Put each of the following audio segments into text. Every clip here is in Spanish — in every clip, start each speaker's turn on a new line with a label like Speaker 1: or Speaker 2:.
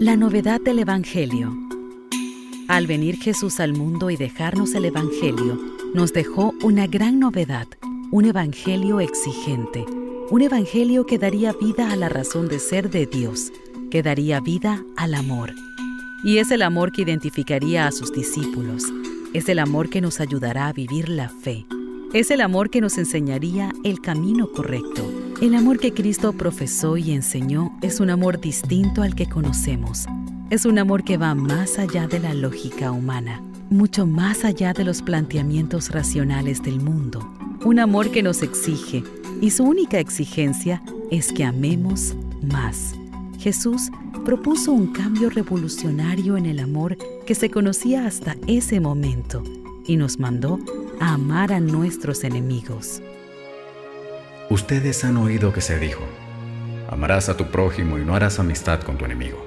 Speaker 1: La novedad del Evangelio. Al venir Jesús al mundo y dejarnos el Evangelio, nos dejó una gran novedad, un Evangelio exigente, un Evangelio que daría vida a la razón de ser de Dios, que daría vida al amor. Y es el amor que identificaría a sus discípulos, es el amor que nos ayudará a vivir la fe, es el amor que nos enseñaría el camino correcto el amor que Cristo profesó y enseñó es un amor distinto al que conocemos. Es un amor que va más allá de la lógica humana, mucho más allá de los planteamientos racionales del mundo. Un amor que nos exige, y su única exigencia es que amemos más. Jesús propuso un cambio revolucionario en el amor que se conocía hasta ese momento y nos mandó a amar a nuestros enemigos.
Speaker 2: Ustedes han oído que se dijo, amarás a tu prójimo y no harás amistad con tu enemigo.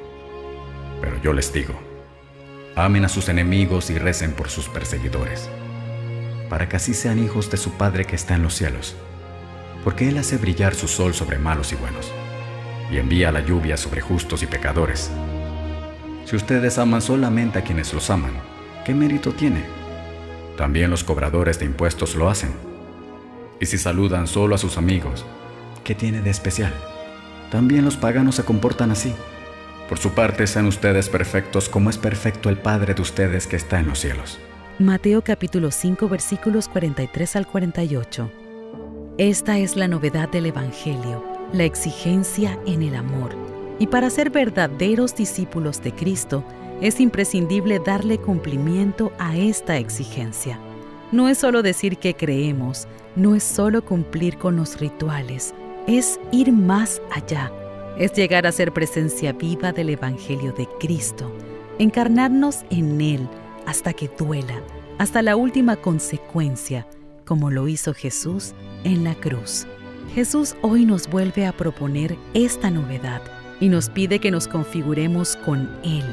Speaker 2: Pero yo les digo, amen a sus enemigos y recen por sus perseguidores, para que así sean hijos de su Padre que está en los cielos, porque Él hace brillar su sol sobre malos y buenos, y envía la lluvia sobre justos y pecadores. Si ustedes aman solamente a quienes los aman, ¿qué mérito tiene? También los cobradores de impuestos lo hacen. Y si saludan solo a sus amigos, ¿qué tiene de especial? También los paganos se comportan así. Por su parte, sean ustedes perfectos como es perfecto el Padre de ustedes que está en los cielos.
Speaker 1: Mateo capítulo 5 versículos 43 al 48. Esta es la novedad del Evangelio, la exigencia en el amor. Y para ser verdaderos discípulos de Cristo, es imprescindible darle cumplimiento a esta exigencia. No es solo decir que creemos, no es solo cumplir con los rituales, es ir más allá, es llegar a ser presencia viva del Evangelio de Cristo, encarnarnos en Él hasta que duela, hasta la última consecuencia, como lo hizo Jesús en la cruz. Jesús hoy nos vuelve a proponer esta novedad y nos pide que nos configuremos con Él,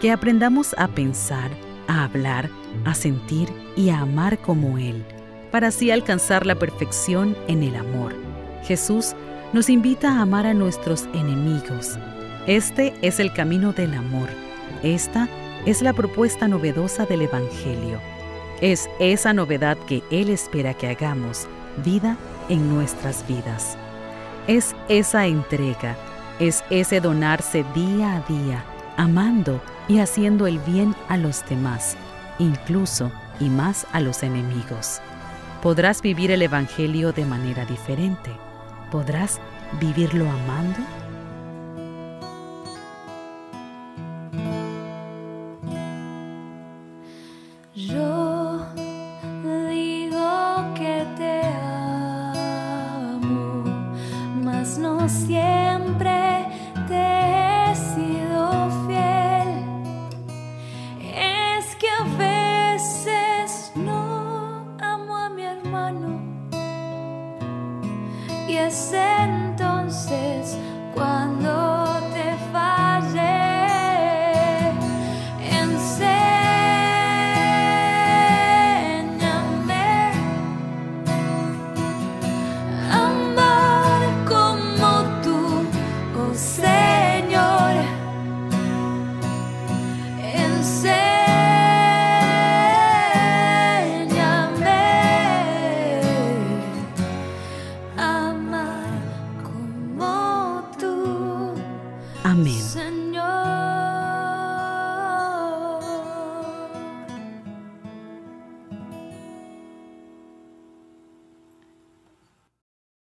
Speaker 1: que aprendamos a pensar, a hablar, a sentir y a amar como Él, para así alcanzar la perfección en el amor. Jesús nos invita a amar a nuestros enemigos. Este es el camino del amor. Esta es la propuesta novedosa del Evangelio. Es esa novedad que Él espera que hagamos vida en nuestras vidas. Es esa entrega, es ese donarse día a día, amando y haciendo el bien a los demás, incluso y más a los enemigos. Podrás vivir el Evangelio de manera diferente. Podrás vivirlo amando blessed.